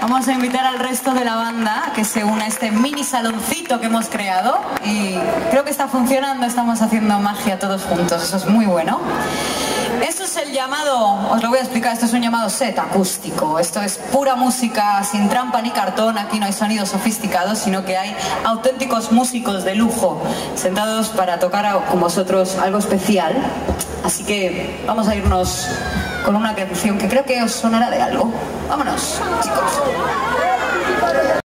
Vamos a invitar al resto de la banda que se una a este mini saloncito que hemos creado y creo que está funcionando, estamos haciendo magia todos juntos, eso es muy bueno. Esto es el llamado, os lo voy a explicar, esto es un llamado set acústico, esto es pura música sin trampa ni cartón, aquí no hay sonidos sofisticados, sino que hay auténticos músicos de lujo sentados para tocar con vosotros algo especial. Así que vamos a irnos con una canción que creo que os sonará de algo. Vámonos.